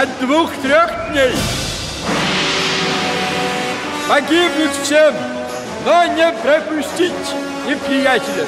от двух-трех дней. Погибнуть всем, но не пропустить неприятеля.